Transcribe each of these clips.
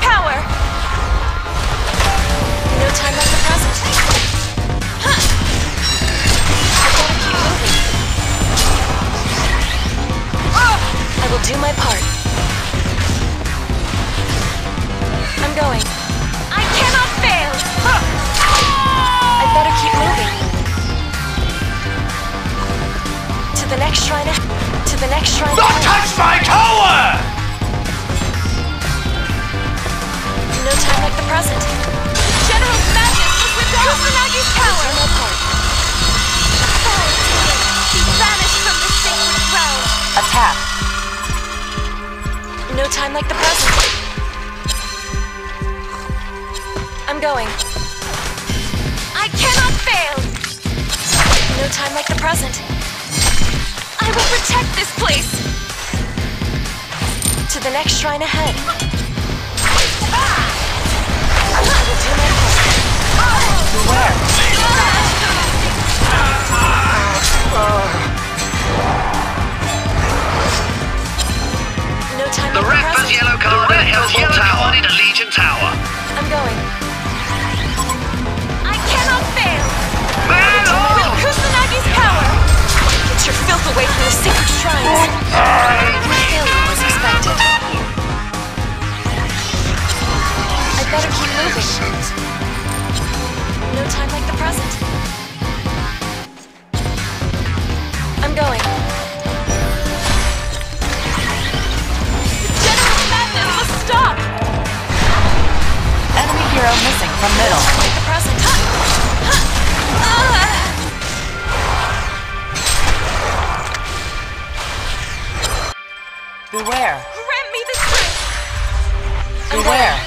Power! No time like the present. Huh. I gotta keep moving. I will do my part. I'm going. I cannot fail! I better keep moving. To the next shrine. To the next shrine. Not touch my tower! No time like the present. General Madness was withdrawn. Power. my part. Be banished from the sacred ground. Attack. No time like the present. I'm going. I cannot fail. No time like the present. I will protect this place. To the next shrine ahead. I will do my part. Beware. No time The ref the has yellow card at Hillsborough Tower. at Legion Tower. I'm going. Better keep moving. No time like the present. I'm going. General Madness must stop! Enemy hero missing from middle. Like the present. Ha! Ha! Ah! Beware. Grant me the strength! Beware.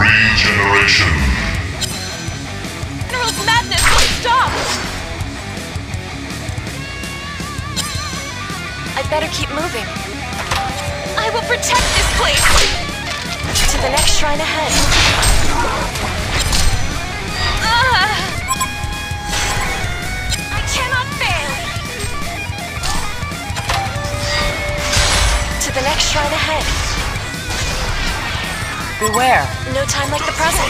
Regeneration. General's madness will stop! I better keep moving. I will protect this place! To the next shrine ahead. Ah! I cannot fail! To the next shrine ahead. Beware. No time like the present.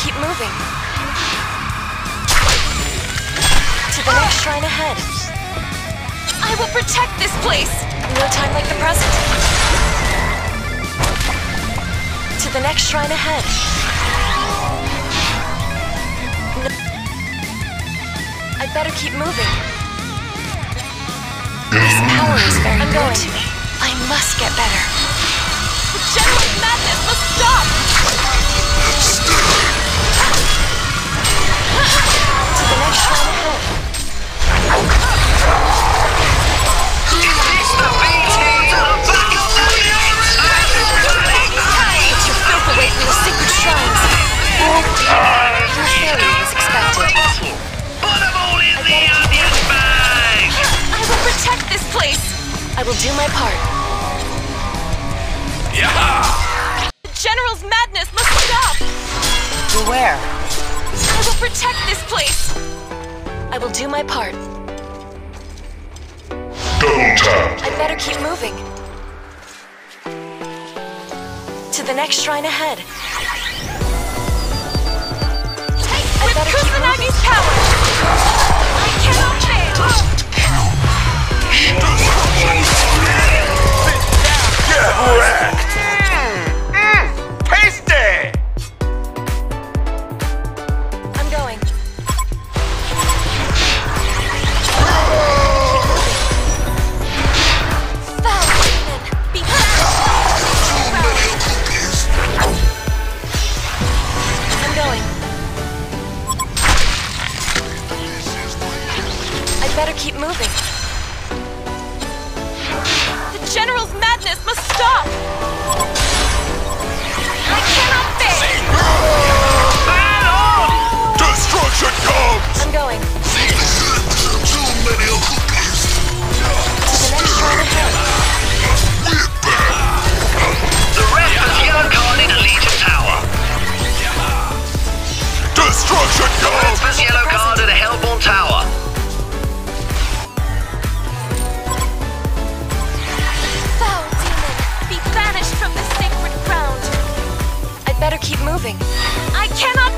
Keep moving. To the next shrine ahead. I will protect this place! No time like the present. To the next shrine ahead. No- I'd better keep moving. This power is very I'm going. to me. I must get better. The General's madness must stop! I will protect this place! I will do my part. Yeah! The General's madness must stop! Beware. I will protect this place! I will do my part. Double tap. I better keep moving. To the next shrine ahead. I better keep power! moving. I cannot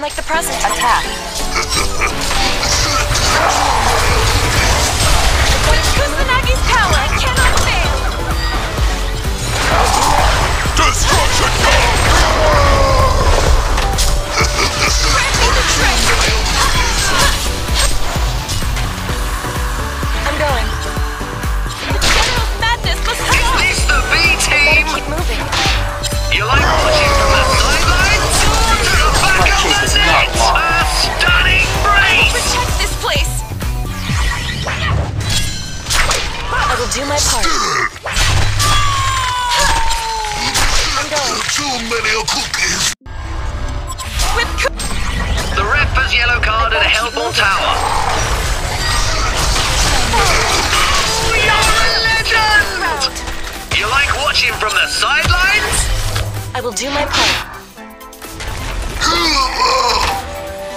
like the present attack. do my part. I'm going. Too many cookies. Co the has yellow card at Hellbourne Tower. Oh, you're a legend! You like watching from the sidelines? I will do my part.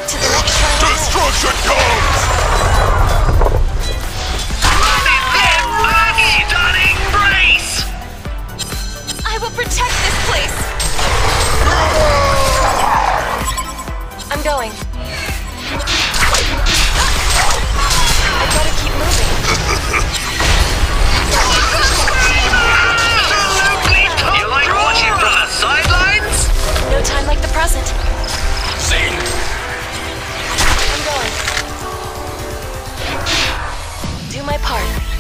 to the Destruction code! I'm going. I gotta keep moving. You like watching from the sidelines? No time like the present. Scene. I'm going. Do my part.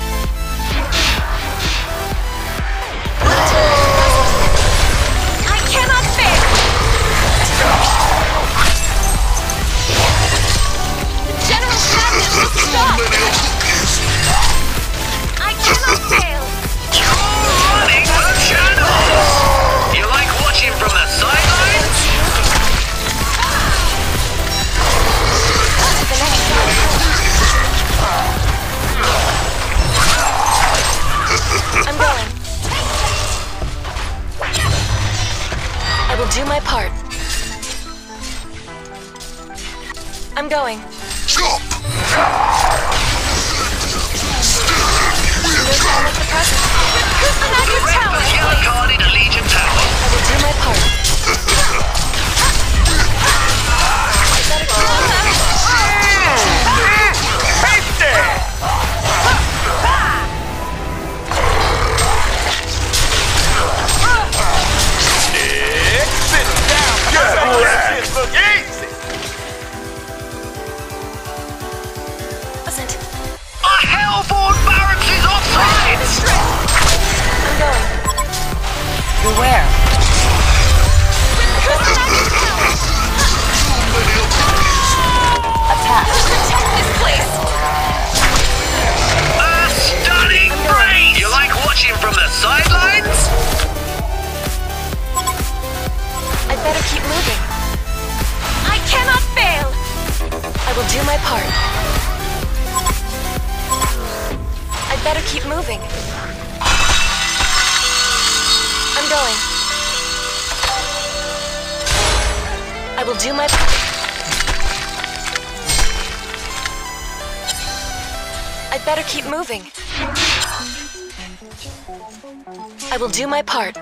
better keep moving. I'm going. I will do my I'd better keep moving. I will do my part.